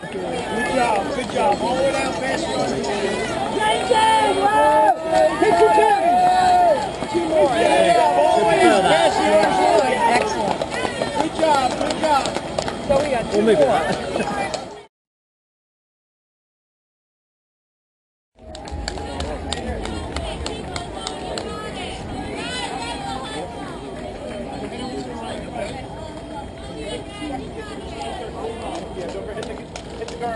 Good job, good job. All the way down fast running. Jenkins! Hit your kick! Two more. Good job, all the way down fast running. Excellent. Good job, good job. So we got two more.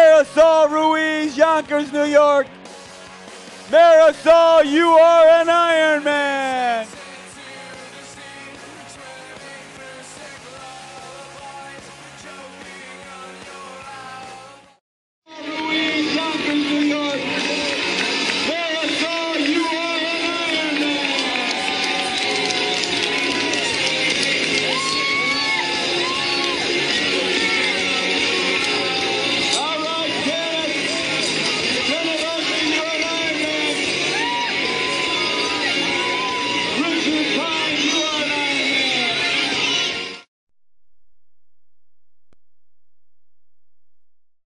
Marisol Ruiz, Yonkers, New York. Marisol, you are an Ironman.